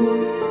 Música